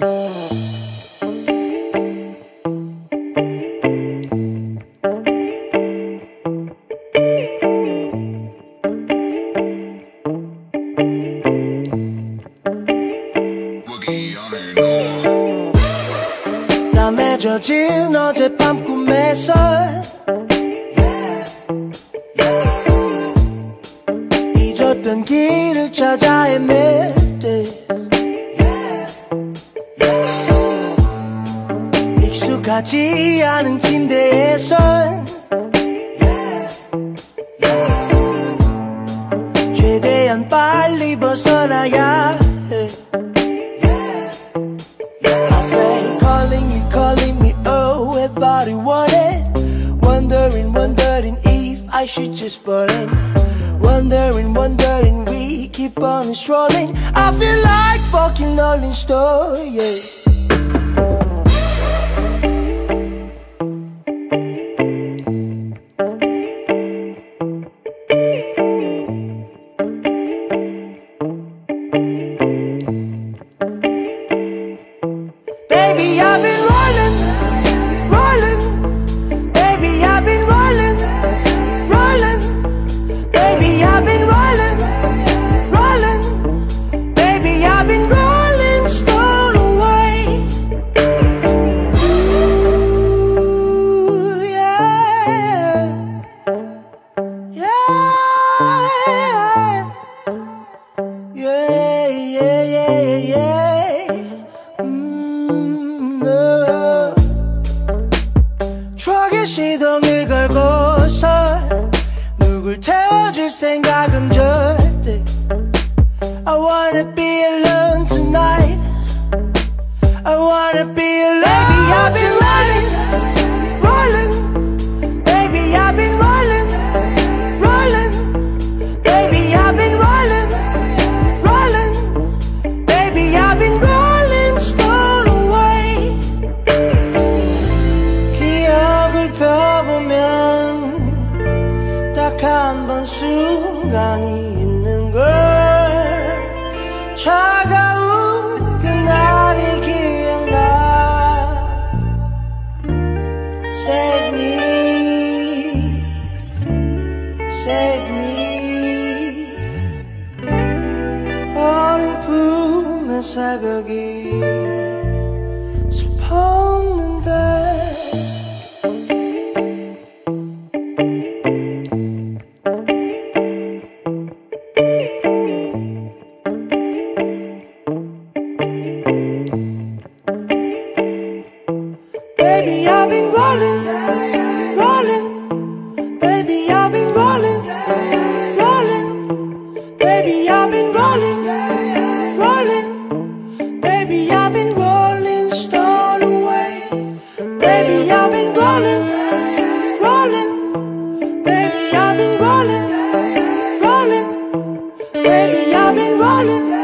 나 맺어진 어젯밤 꿈에서 잊었던 길을 찾아 헤매 익숙하지 않은 침대에선 최대한 빨리 벗어나야 해 I say calling me calling me oh everybody want it Wondering wondering if I should just fall in Wondering wondering we keep on strolling I feel like fucking Rolling Stone yeah Yeah. 음, 어. 시동을 걸고서 누굴 태워줄 생각은 절대 I wanna be alone tonight I wanna be alone Baby 딱 한 번 순간이 있는 걸. 차가운 그날이 기억나. Save me, save me. 어린 품의 새벽이 Baby, I've been rolling, rolling. Baby, I've been rolling, rolling. Baby, I've been rolling.